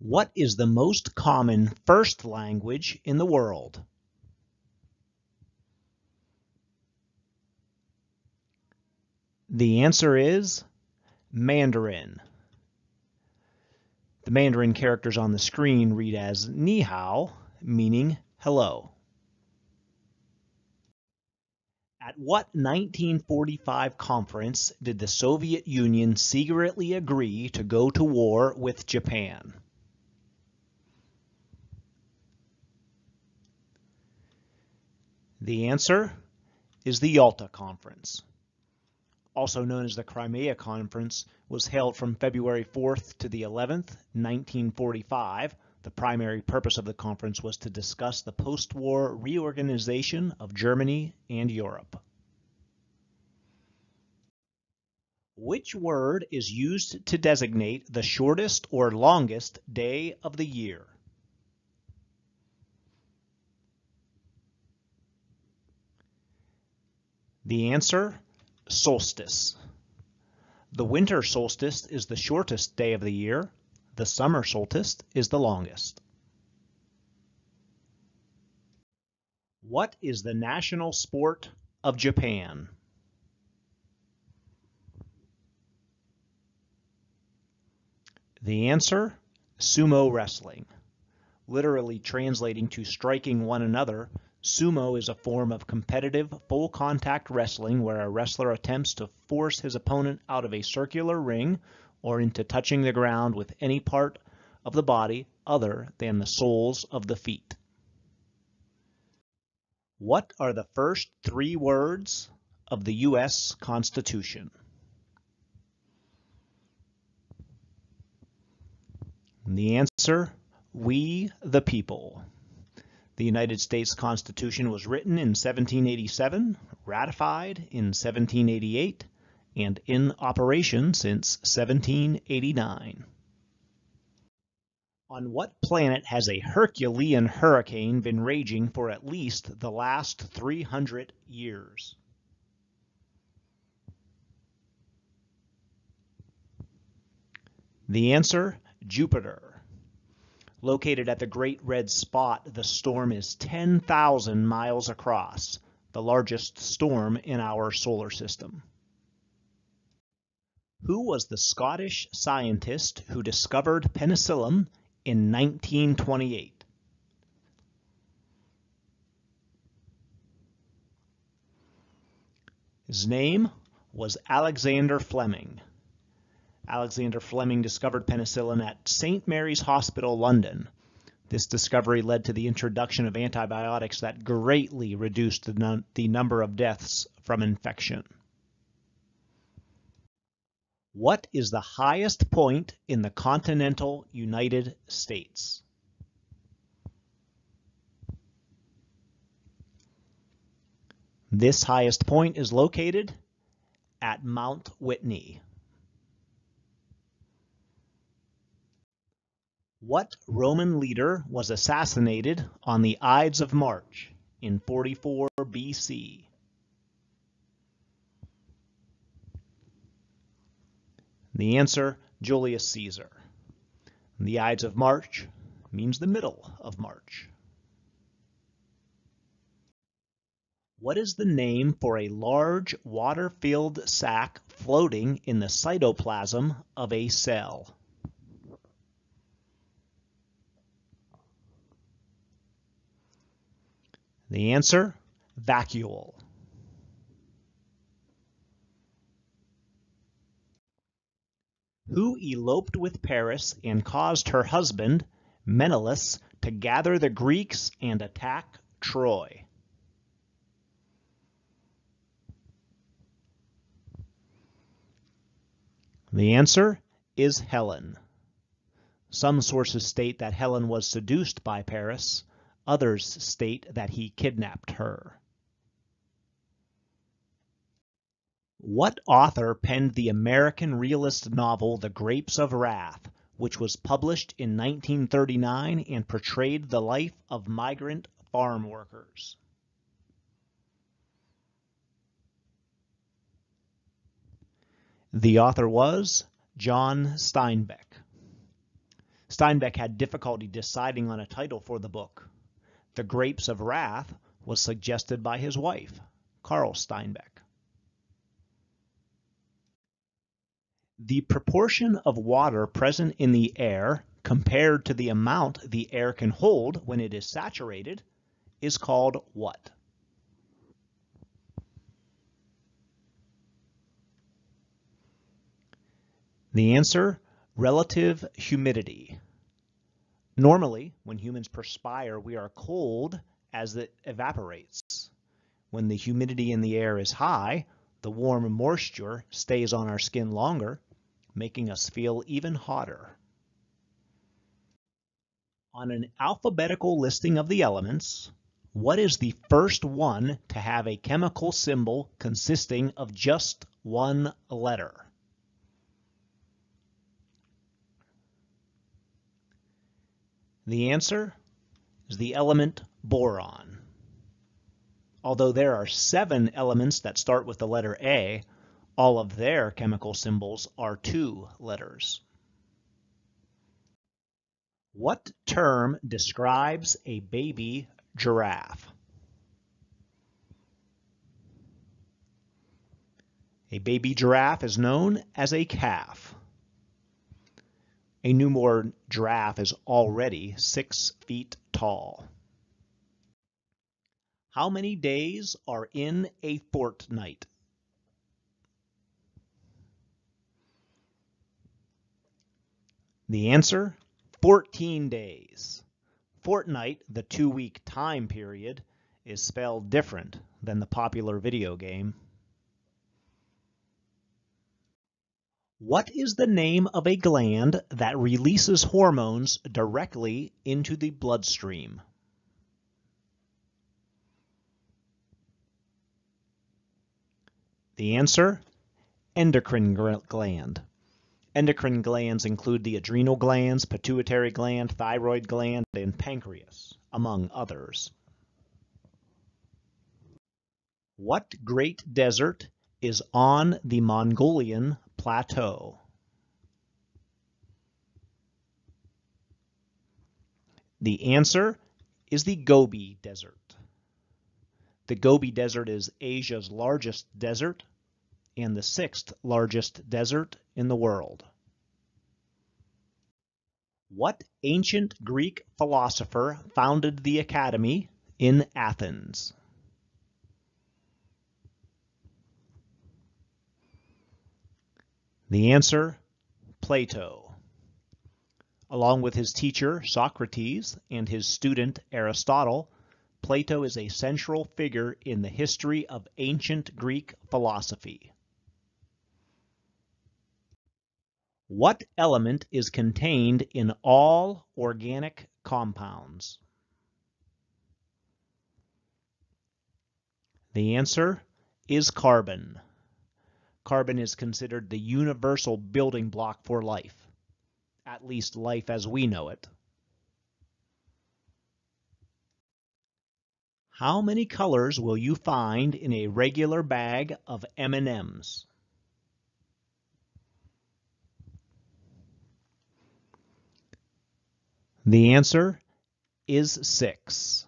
What is the most common first language in the world? The answer is Mandarin. The Mandarin characters on the screen read as Ni Hao, meaning hello. At what 1945 conference did the Soviet Union secretly agree to go to war with Japan? The answer is the Yalta Conference also known as the Crimea Conference, was held from February 4th to the 11th, 1945. The primary purpose of the conference was to discuss the post-war reorganization of Germany and Europe. Which word is used to designate the shortest or longest day of the year? The answer solstice. The winter solstice is the shortest day of the year. The summer solstice is the longest. What is the national sport of Japan? The answer, sumo wrestling. Literally translating to striking one another, Sumo is a form of competitive, full-contact wrestling where a wrestler attempts to force his opponent out of a circular ring or into touching the ground with any part of the body other than the soles of the feet. What are the first three words of the U.S. Constitution? The answer, we the people. The United States Constitution was written in 1787, ratified in 1788, and in operation since 1789. On what planet has a Herculean hurricane been raging for at least the last 300 years? The answer, Jupiter. Located at the Great Red Spot, the storm is 10,000 miles across, the largest storm in our solar system. Who was the Scottish scientist who discovered penicillin in 1928? His name was Alexander Fleming. Alexander Fleming discovered penicillin at St. Mary's Hospital, London. This discovery led to the introduction of antibiotics that greatly reduced the, num the number of deaths from infection. What is the highest point in the continental United States? This highest point is located at Mount Whitney. What Roman leader was assassinated on the Ides of March in 44 BC? The answer, Julius Caesar. The Ides of March means the middle of March. What is the name for a large water-filled sac floating in the cytoplasm of a cell? The answer, vacuole. Who eloped with Paris and caused her husband, Menelaus, to gather the Greeks and attack Troy? The answer is Helen. Some sources state that Helen was seduced by Paris, Others state that he kidnapped her. What author penned the American realist novel The Grapes of Wrath, which was published in 1939 and portrayed the life of migrant farm workers? The author was John Steinbeck. Steinbeck had difficulty deciding on a title for the book. The Grapes of Wrath was suggested by his wife, Carol Steinbeck. The proportion of water present in the air compared to the amount the air can hold when it is saturated is called what? The answer, relative humidity. Normally, when humans perspire, we are cold as it evaporates. When the humidity in the air is high, the warm moisture stays on our skin longer, making us feel even hotter. On an alphabetical listing of the elements, what is the first one to have a chemical symbol consisting of just one letter? The answer is the element boron. Although there are seven elements that start with the letter A, all of their chemical symbols are two letters. What term describes a baby giraffe? A baby giraffe is known as a calf. A newborn giraffe is already six feet tall. How many days are in a fortnight? The answer, 14 days. Fortnight, the two-week time period, is spelled different than the popular video game. What is the name of a gland that releases hormones directly into the bloodstream? The answer, endocrine gland. Endocrine glands include the adrenal glands, pituitary gland, thyroid gland, and pancreas, among others. What great desert is on the Mongolian plateau. The answer is the Gobi Desert. The Gobi Desert is Asia's largest desert and the sixth largest desert in the world. What ancient Greek philosopher founded the Academy in Athens? The answer, Plato. Along with his teacher, Socrates, and his student, Aristotle, Plato is a central figure in the history of ancient Greek philosophy. What element is contained in all organic compounds? The answer is carbon. Carbon is considered the universal building block for life, at least life as we know it. How many colors will you find in a regular bag of M&Ms? The answer is six.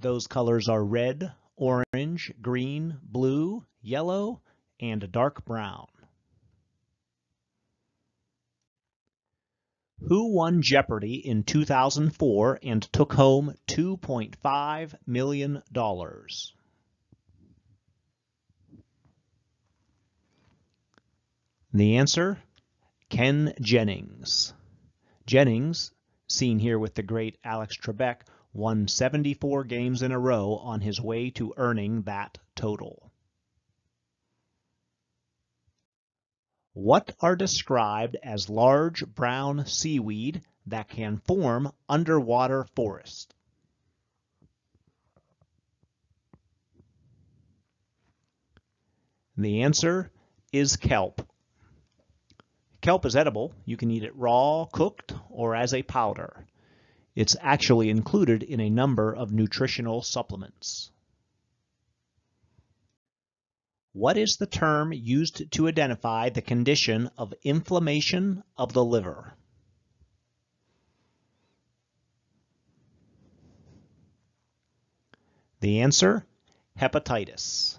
Those colors are red, orange, green, blue, yellow, and dark brown. Who won Jeopardy in 2004 and took home $2.5 million? The answer, Ken Jennings. Jennings, seen here with the great Alex Trebek, won 74 games in a row on his way to earning that total. What are described as large brown seaweed that can form underwater forest? The answer is kelp. Kelp is edible. You can eat it raw, cooked, or as a powder. It's actually included in a number of nutritional supplements. What is the term used to identify the condition of inflammation of the liver? The answer, hepatitis.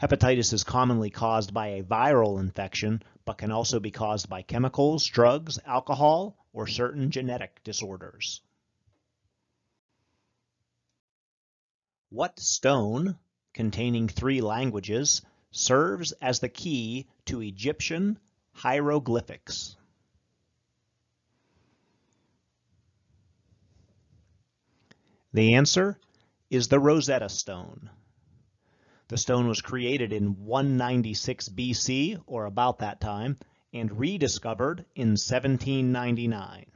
Hepatitis is commonly caused by a viral infection, but can also be caused by chemicals, drugs, alcohol, or certain genetic disorders. What stone containing three languages, serves as the key to Egyptian hieroglyphics? The answer is the Rosetta Stone. The stone was created in 196 BC, or about that time, and rediscovered in 1799.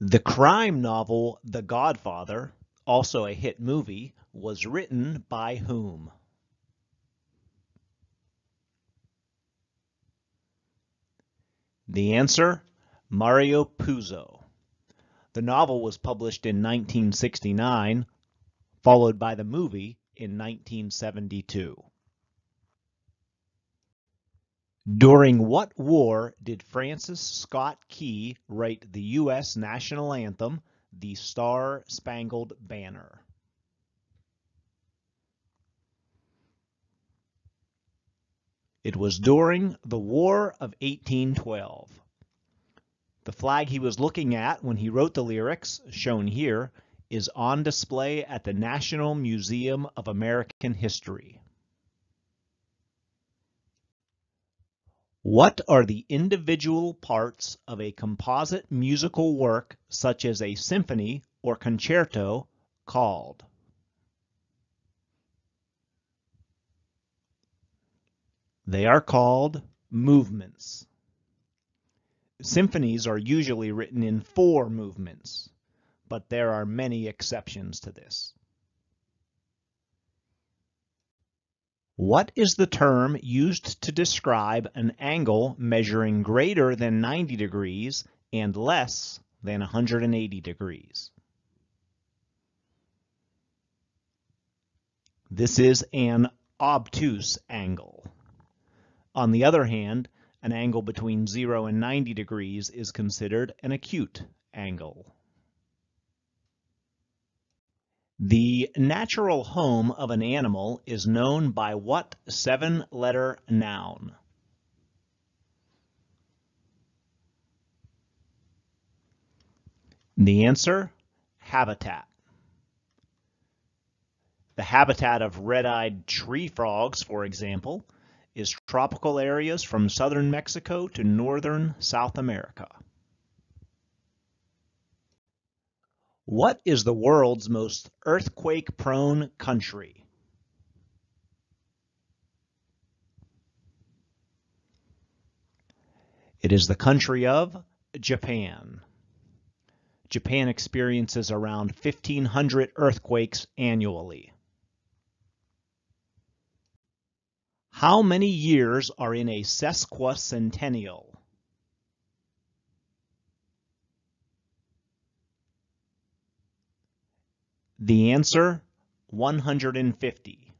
The crime novel The Godfather, also a hit movie, was written by whom? The answer, Mario Puzo. The novel was published in 1969, followed by the movie in 1972. During what war did Francis Scott Key write the U.S. national anthem, The Star Spangled Banner? It was during the War of 1812. The flag he was looking at when he wrote the lyrics, shown here, is on display at the National Museum of American History. What are the individual parts of a composite musical work such as a symphony or concerto called? They are called movements. Symphonies are usually written in four movements, but there are many exceptions to this. What is the term used to describe an angle measuring greater than 90 degrees and less than 180 degrees? This is an obtuse angle. On the other hand, an angle between 0 and 90 degrees is considered an acute angle. The natural home of an animal is known by what seven-letter noun? The answer, habitat. The habitat of red-eyed tree frogs, for example, is tropical areas from southern Mexico to northern South America. What is the world's most earthquake-prone country? It is the country of Japan. Japan experiences around 1,500 earthquakes annually. How many years are in a sesquicentennial? The answer, 150.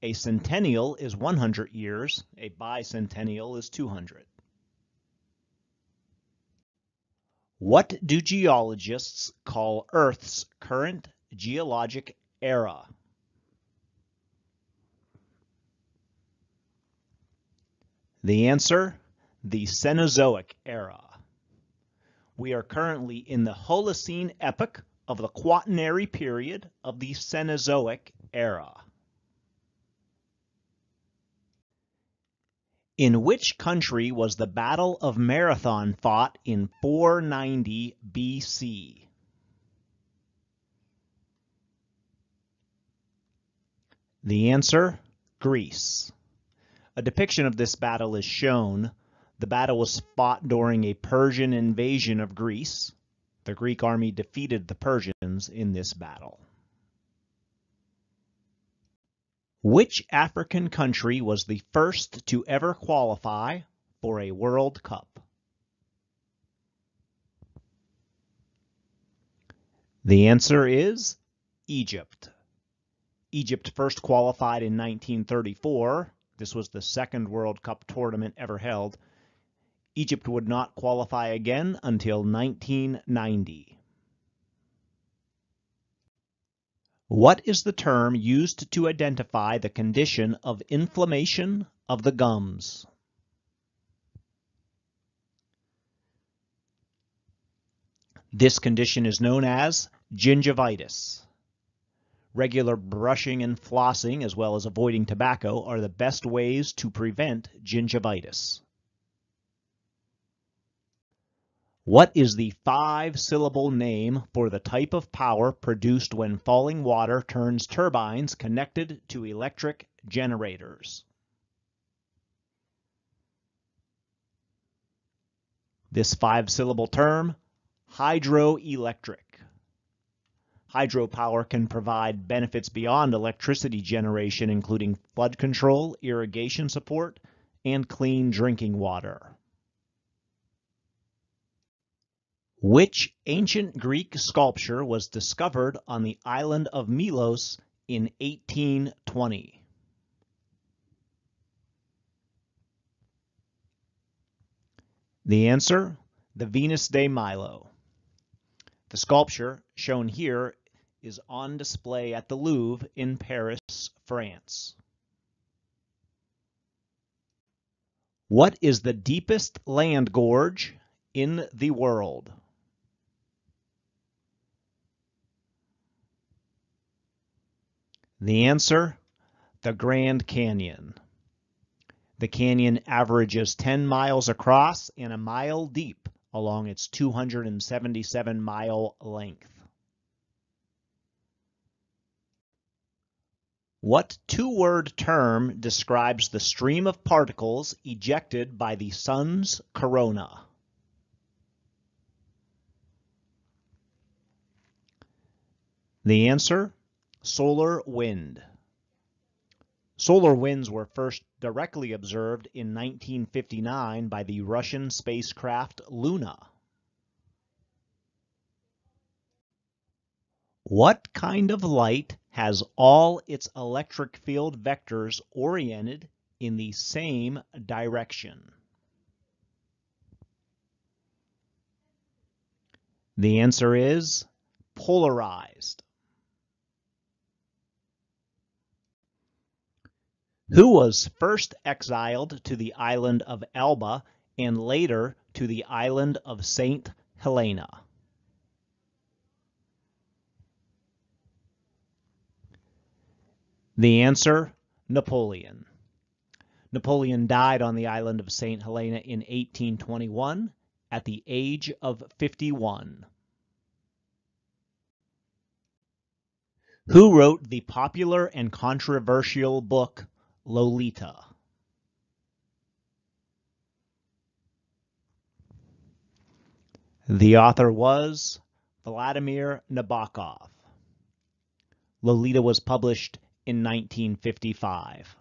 A centennial is 100 years, a bicentennial is 200. What do geologists call Earth's current geologic era? The answer, the Cenozoic era. We are currently in the Holocene epoch of the Quaternary period of the Cenozoic era. In which country was the Battle of Marathon fought in 490 BC? The answer, Greece. A depiction of this battle is shown. The battle was fought during a Persian invasion of Greece. The Greek army defeated the Persians in this battle. Which African country was the first to ever qualify for a World Cup? The answer is Egypt. Egypt first qualified in 1934 this was the second World Cup tournament ever held. Egypt would not qualify again until 1990. What is the term used to identify the condition of inflammation of the gums? This condition is known as gingivitis. Regular brushing and flossing, as well as avoiding tobacco, are the best ways to prevent gingivitis. What is the five-syllable name for the type of power produced when falling water turns turbines connected to electric generators? This five-syllable term, hydroelectric. Hydropower can provide benefits beyond electricity generation, including flood control, irrigation support, and clean drinking water. Which ancient Greek sculpture was discovered on the island of Milos in 1820? The answer, the Venus de Milo. The sculpture shown here is on display at the Louvre in Paris, France. What is the deepest land gorge in the world? The answer, the Grand Canyon. The canyon averages 10 miles across and a mile deep along its 277 mile length. What two-word term describes the stream of particles ejected by the sun's corona? The answer, Solar wind. Solar winds were first directly observed in 1959 by the Russian spacecraft Luna. What kind of light has all its electric field vectors oriented in the same direction? The answer is polarized. Who was first exiled to the island of Elba and later to the island of St. Helena. The answer, Napoleon. Napoleon died on the island of St. Helena in 1821 at the age of 51. Who wrote the popular and controversial book Lolita. The author was Vladimir Nabokov. Lolita was published in 1955.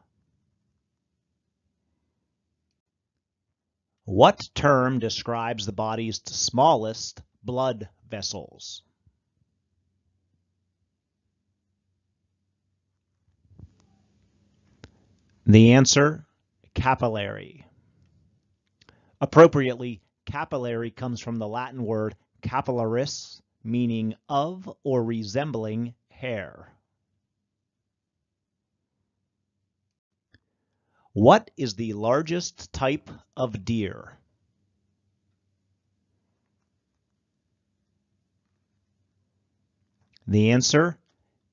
What term describes the body's smallest blood vessels? The answer, capillary. Appropriately, capillary comes from the Latin word capillaris, meaning of or resembling hair. What is the largest type of deer? The answer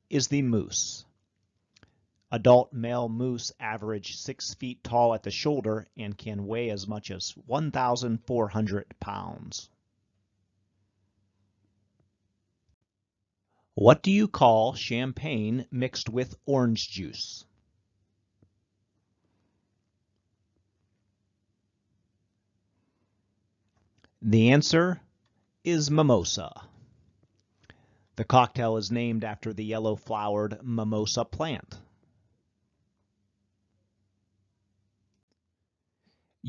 is the moose. Adult male moose average 6 feet tall at the shoulder and can weigh as much as 1,400 pounds. What do you call champagne mixed with orange juice? The answer is mimosa. The cocktail is named after the yellow-flowered mimosa plant.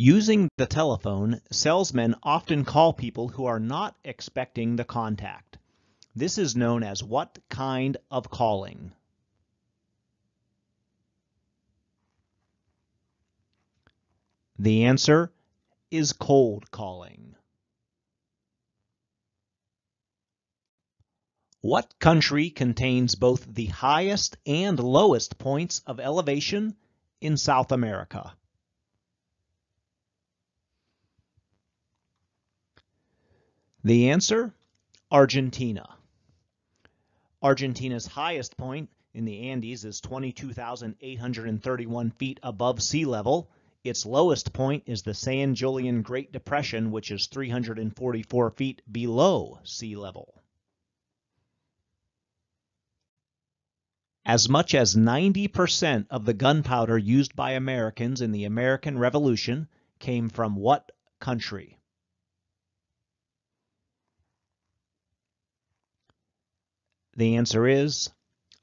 Using the telephone, salesmen often call people who are not expecting the contact. This is known as what kind of calling? The answer is cold calling. What country contains both the highest and lowest points of elevation in South America? The answer, Argentina. Argentina's highest point in the Andes is 22,831 feet above sea level. Its lowest point is the San Julian Great Depression, which is 344 feet below sea level. As much as 90% of the gunpowder used by Americans in the American Revolution came from what country? The answer is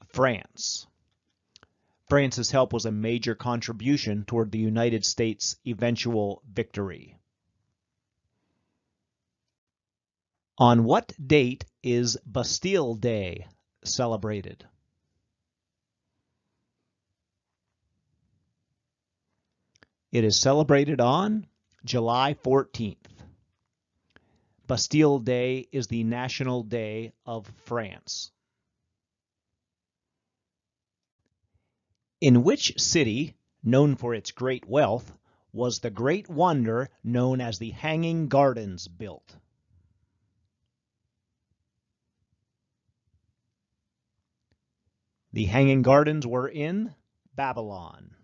France. France's help was a major contribution toward the United States' eventual victory. On what date is Bastille Day celebrated? It is celebrated on July 14th. Bastille Day is the national day of France. In which city, known for its great wealth, was the great wonder known as the Hanging Gardens built? The Hanging Gardens were in Babylon.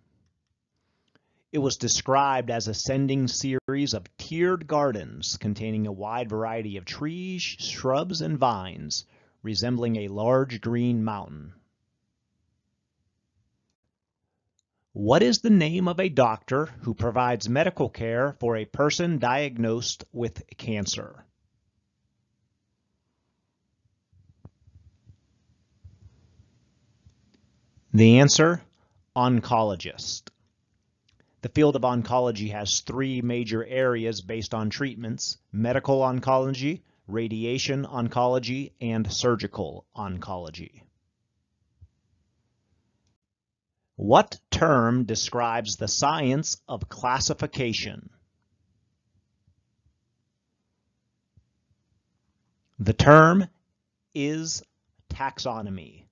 It was described as a ascending series of tiered gardens containing a wide variety of trees, shrubs, and vines, resembling a large green mountain. What is the name of a doctor who provides medical care for a person diagnosed with cancer? The answer, oncologist. The field of oncology has three major areas based on treatments, medical oncology, radiation oncology, and surgical oncology. What term describes the science of classification? The term is taxonomy.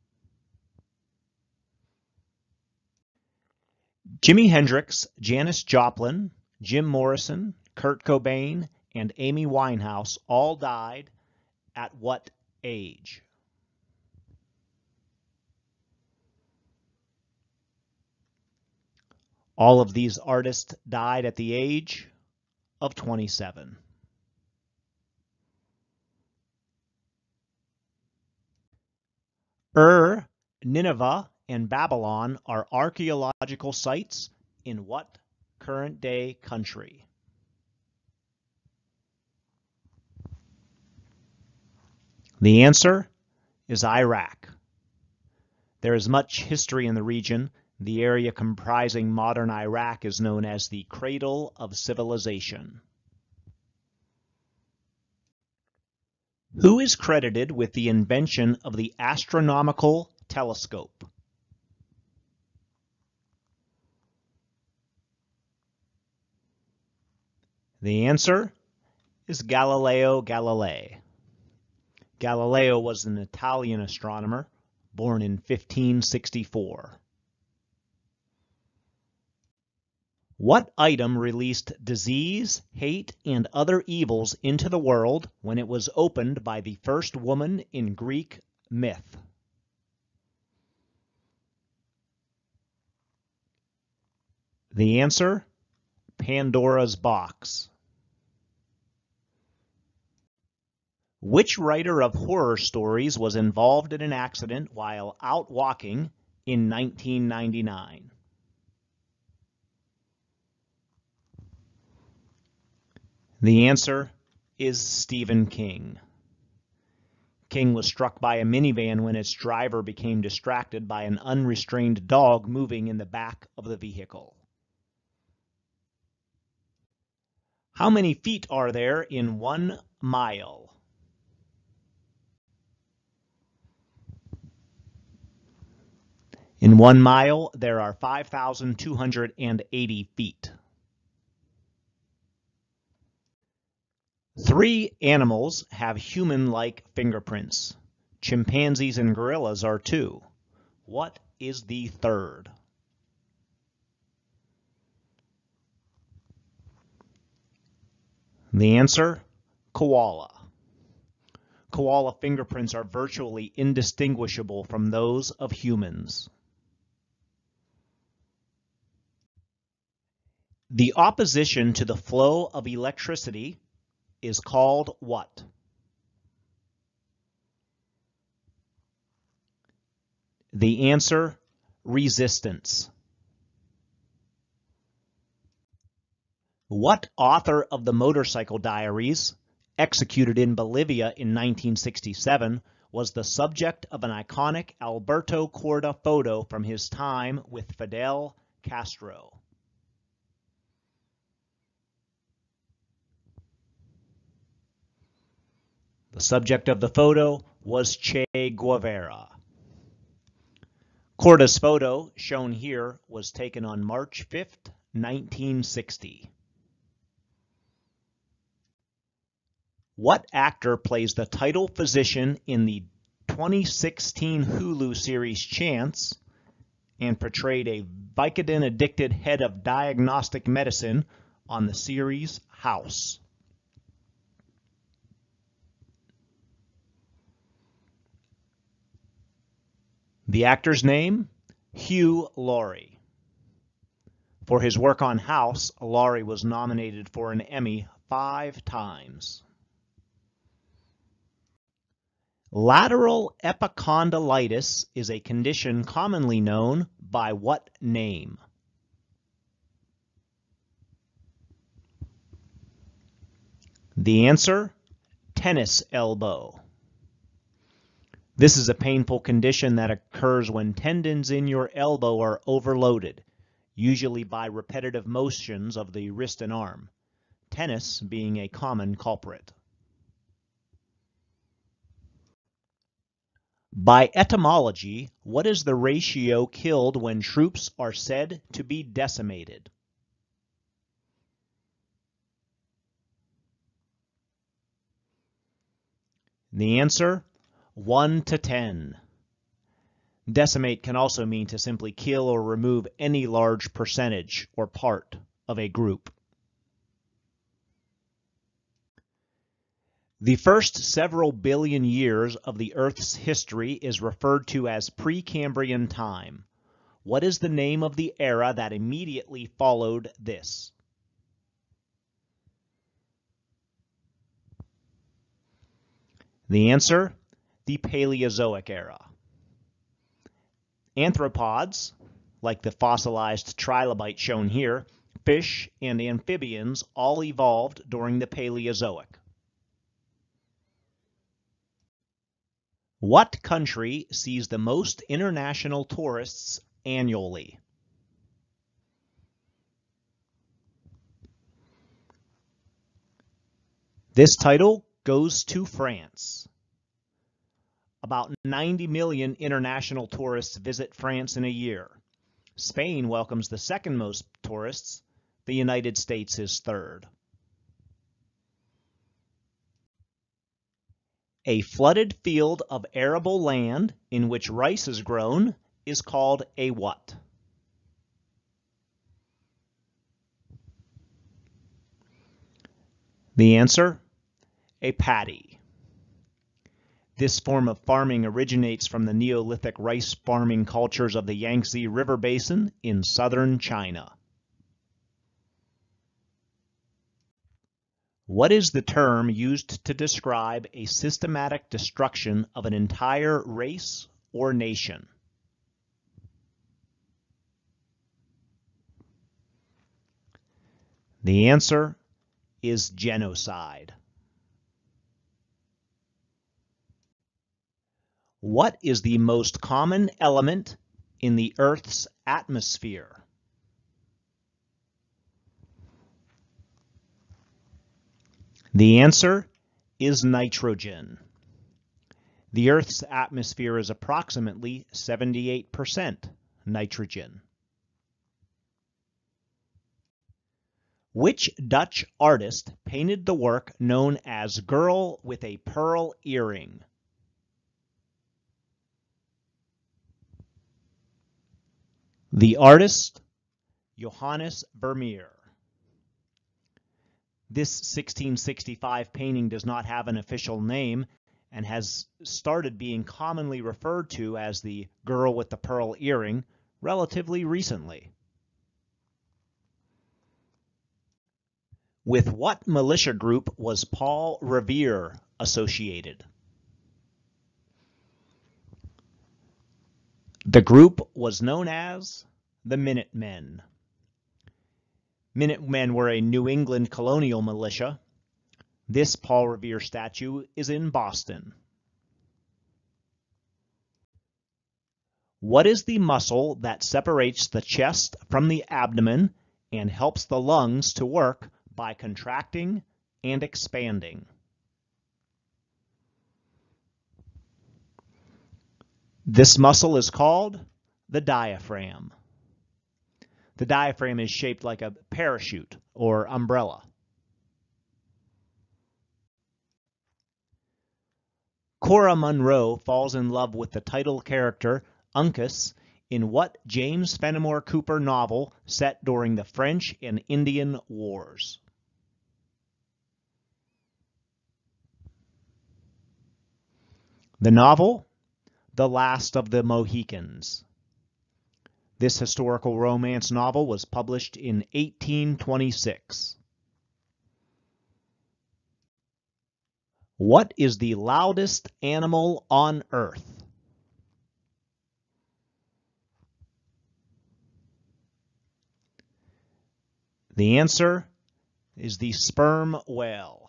Jimi Hendrix, Janis Joplin, Jim Morrison, Kurt Cobain, and Amy Winehouse all died at what age? All of these artists died at the age of 27. Ur, Nineveh, and Babylon are archaeological sites in what current day country? The answer is Iraq. There is much history in the region. The area comprising modern Iraq is known as the cradle of civilization. Who is credited with the invention of the astronomical telescope? The answer is Galileo Galilei. Galileo was an Italian astronomer born in 1564. What item released disease, hate, and other evils into the world when it was opened by the first woman in Greek myth? The answer, Pandora's box. Which writer of horror stories was involved in an accident while out walking in 1999? The answer is Stephen King. King was struck by a minivan when its driver became distracted by an unrestrained dog moving in the back of the vehicle. How many feet are there in one mile? In one mile, there are 5,280 feet. Three animals have human-like fingerprints. Chimpanzees and gorillas are two. What is the third? The answer, koala. Koala fingerprints are virtually indistinguishable from those of humans. The opposition to the flow of electricity is called what? The answer, resistance. What author of the Motorcycle Diaries, executed in Bolivia in 1967, was the subject of an iconic Alberto Korda photo from his time with Fidel Castro? The subject of the photo was Che Guevara. Korda's photo, shown here, was taken on March 5, 1960. What actor plays the title physician in the 2016 Hulu series Chance and portrayed a Vicodin-addicted head of diagnostic medicine on the series House? The actor's name? Hugh Laurie. For his work on House, Laurie was nominated for an Emmy five times. Lateral epicondylitis is a condition commonly known by what name? The answer, tennis elbow. This is a painful condition that occurs when tendons in your elbow are overloaded, usually by repetitive motions of the wrist and arm, tennis being a common culprit. By etymology, what is the ratio killed when troops are said to be decimated? The answer 1 to 10. Decimate can also mean to simply kill or remove any large percentage or part of a group. The first several billion years of the Earth's history is referred to as Precambrian time. What is the name of the era that immediately followed this? The answer the Paleozoic era. Arthropods, like the fossilized trilobite shown here, fish, and amphibians all evolved during the Paleozoic. What country sees the most international tourists annually? This title goes to France. About 90 million international tourists visit France in a year. Spain welcomes the second most tourists. The United States is third. A flooded field of arable land in which rice is grown is called a what? The answer, a paddy. This form of farming originates from the Neolithic rice farming cultures of the Yangtze River Basin in southern China. What is the term used to describe a systematic destruction of an entire race or nation? The answer is genocide. What is the most common element in the Earth's atmosphere? The answer is nitrogen. The Earth's atmosphere is approximately 78% nitrogen. Which Dutch artist painted the work known as Girl with a Pearl Earring? The artist, Johannes Vermeer. This 1665 painting does not have an official name and has started being commonly referred to as the girl with the pearl earring relatively recently. With what militia group was Paul Revere associated? The group was known as the Minutemen. Minutemen were a New England colonial militia. This Paul Revere statue is in Boston. What is the muscle that separates the chest from the abdomen and helps the lungs to work by contracting and expanding? This muscle is called the diaphragm. The diaphragm is shaped like a parachute or umbrella. Cora Munro falls in love with the title character Uncas in what James Fenimore Cooper novel set during the French and Indian Wars? The novel the Last of the Mohicans. This historical romance novel was published in 1826. What is the loudest animal on earth? The answer is the sperm whale.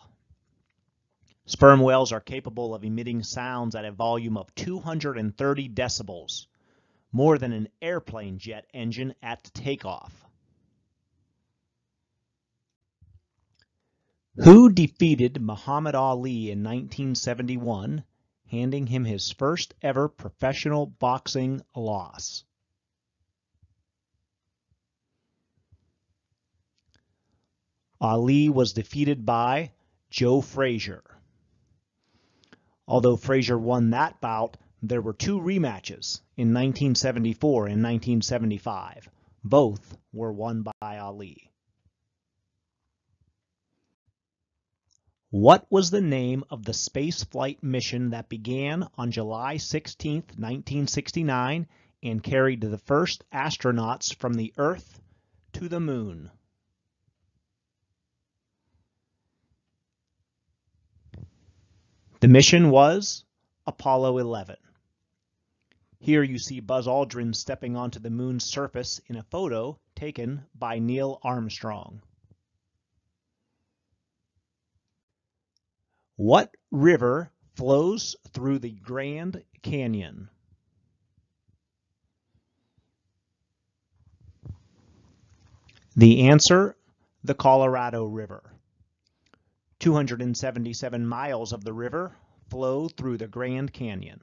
Sperm whales are capable of emitting sounds at a volume of 230 decibels, more than an airplane jet engine at takeoff. Who defeated Muhammad Ali in 1971, handing him his first ever professional boxing loss? Ali was defeated by Joe Frazier. Although Frazier won that bout, there were two rematches in 1974 and 1975. Both were won by Ali. What was the name of the spaceflight mission that began on July 16, 1969 and carried the first astronauts from the Earth to the Moon? The mission was Apollo 11. Here you see Buzz Aldrin stepping onto the moon's surface in a photo taken by Neil Armstrong. What river flows through the Grand Canyon? The answer, the Colorado River. 277 miles of the river flow through the Grand Canyon.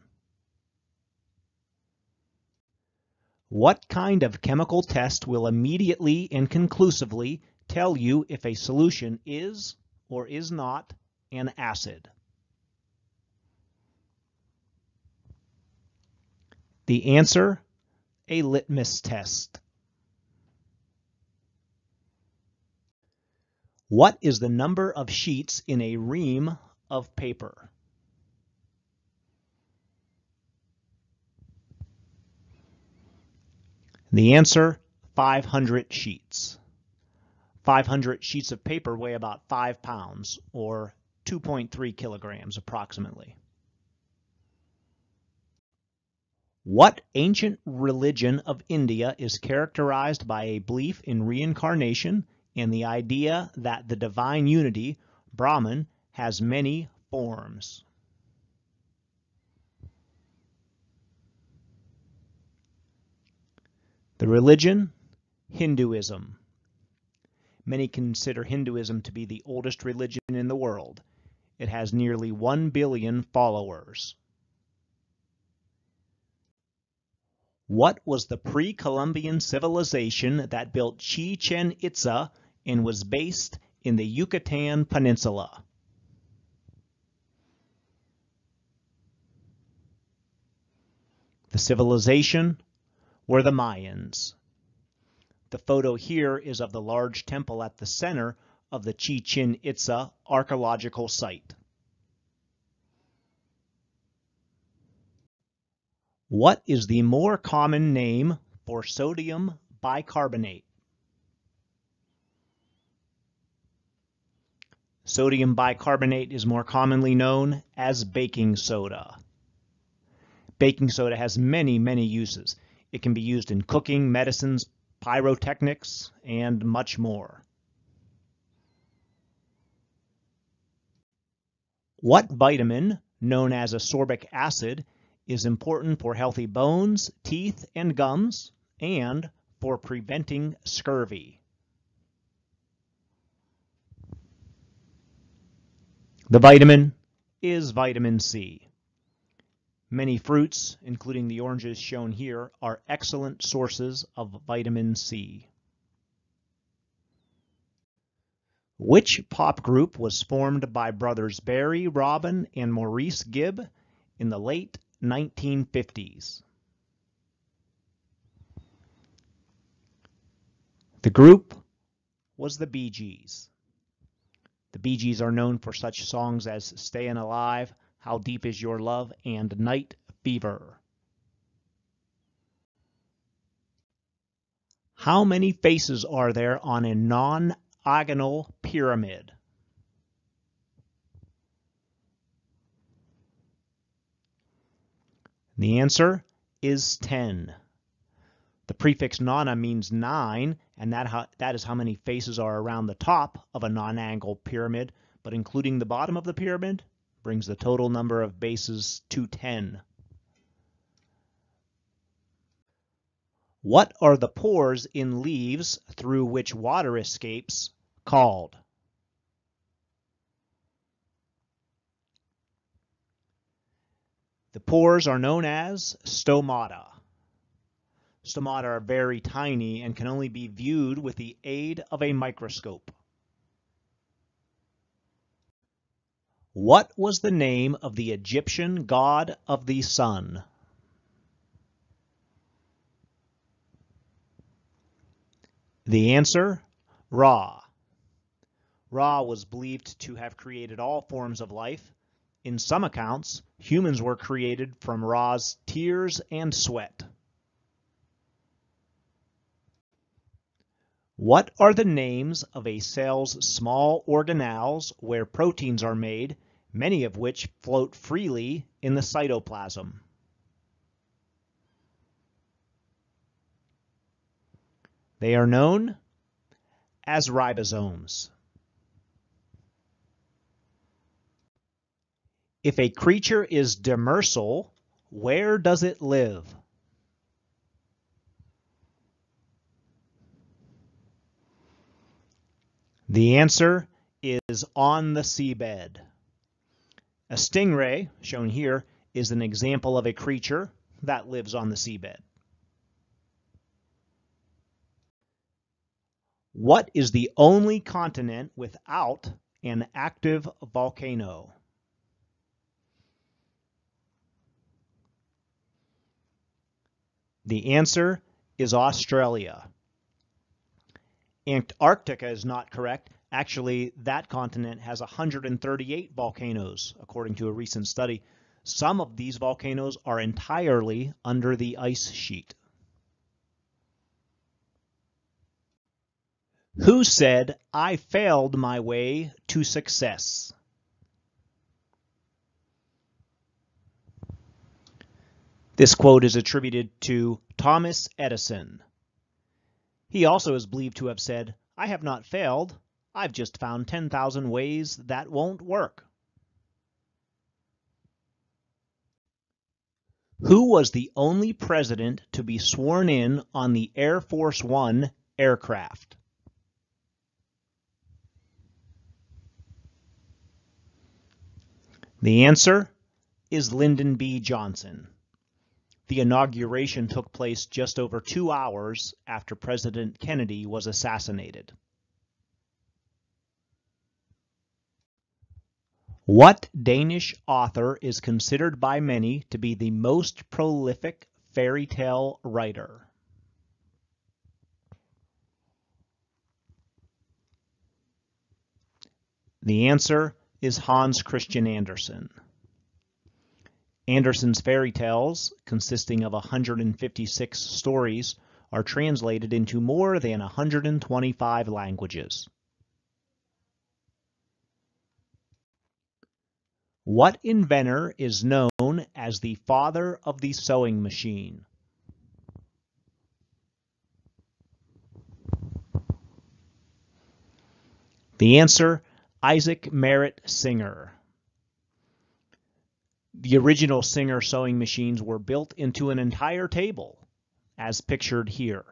What kind of chemical test will immediately and conclusively tell you if a solution is or is not an acid? The answer, a litmus test. What is the number of sheets in a ream of paper? The answer, 500 sheets. 500 sheets of paper weigh about 5 pounds, or 2.3 kilograms approximately. What ancient religion of India is characterized by a belief in reincarnation and the idea that the divine unity, Brahman, has many forms. The religion, Hinduism. Many consider Hinduism to be the oldest religion in the world. It has nearly 1 billion followers. What was the pre-Columbian civilization that built Chichen Itza and was based in the Yucatan Peninsula. The civilization were the Mayans. The photo here is of the large temple at the center of the Chichen Itza archaeological site. What is the more common name for sodium bicarbonate? Sodium bicarbonate is more commonly known as baking soda. Baking soda has many, many uses. It can be used in cooking, medicines, pyrotechnics, and much more. What vitamin, known as ascorbic acid, is important for healthy bones, teeth, and gums, and for preventing scurvy. The vitamin is vitamin C. Many fruits, including the oranges shown here, are excellent sources of vitamin C. Which pop group was formed by brothers Barry, Robin, and Maurice Gibb in the late 1950s. The group was the Bee Gees. Bee Gees are known for such songs as Stayin' Alive, How Deep Is Your Love, and Night Fever. How many faces are there on a nonagonal pyramid? The answer is 10. The prefix nona means 9, and that, that is how many faces are around the top of a non-angle pyramid, but including the bottom of the pyramid brings the total number of bases to 10. What are the pores in leaves through which water escapes called? The pores are known as stomata. Stomata are very tiny and can only be viewed with the aid of a microscope. What was the name of the Egyptian god of the sun? The answer, Ra. Ra was believed to have created all forms of life, in some accounts, humans were created from Ra's tears and sweat. What are the names of a cell's small organelles where proteins are made, many of which float freely in the cytoplasm? They are known as ribosomes. If a creature is demersal, where does it live? The answer is on the seabed. A stingray, shown here, is an example of a creature that lives on the seabed. What is the only continent without an active volcano? The answer is Australia. Antarctica is not correct. Actually, that continent has 138 volcanoes, according to a recent study. Some of these volcanoes are entirely under the ice sheet. Who said, I failed my way to success? This quote is attributed to Thomas Edison. He also is believed to have said, I have not failed. I've just found 10,000 ways that won't work. Who was the only president to be sworn in on the Air Force One aircraft? The answer is Lyndon B. Johnson. The inauguration took place just over two hours after President Kennedy was assassinated. What Danish author is considered by many to be the most prolific fairy tale writer? The answer is Hans Christian Andersen. Andersen's fairy tales, consisting of 156 stories, are translated into more than 125 languages. What inventor is known as the father of the sewing machine? The answer, Isaac Merritt Singer. The original Singer sewing machines were built into an entire table, as pictured here.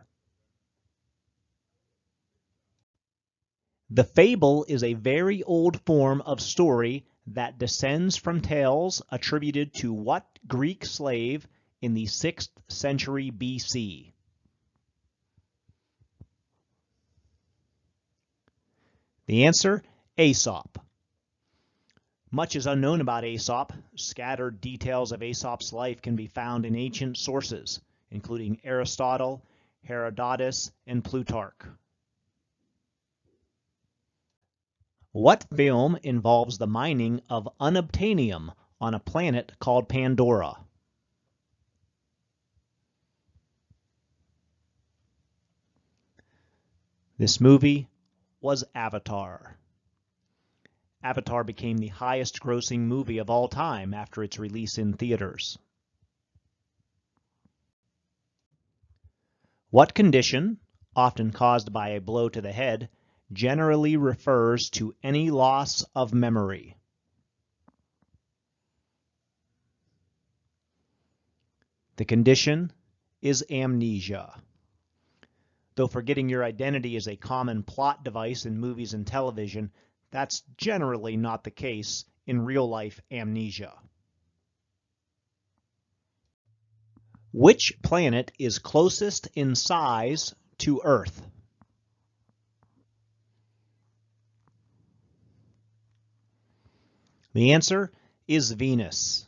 The fable is a very old form of story that descends from tales attributed to what Greek slave in the 6th century BC? The answer, Aesop. Much is unknown about Aesop. Scattered details of Aesop's life can be found in ancient sources, including Aristotle, Herodotus, and Plutarch. What film involves the mining of unobtainium on a planet called Pandora? This movie was Avatar. Avatar became the highest grossing movie of all time after its release in theaters. What condition, often caused by a blow to the head, generally refers to any loss of memory? The condition is amnesia. Though forgetting your identity is a common plot device in movies and television, that's generally not the case in real-life amnesia. Which planet is closest in size to Earth? The answer is Venus.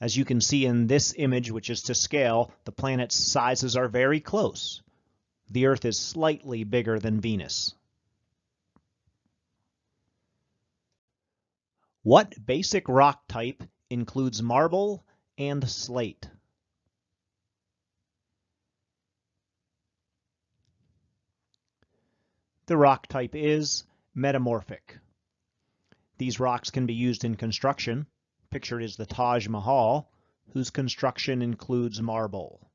As you can see in this image, which is to scale, the planet's sizes are very close. The Earth is slightly bigger than Venus. What basic rock type includes marble and slate? The rock type is metamorphic. These rocks can be used in construction. Pictured is the Taj Mahal, whose construction includes marble.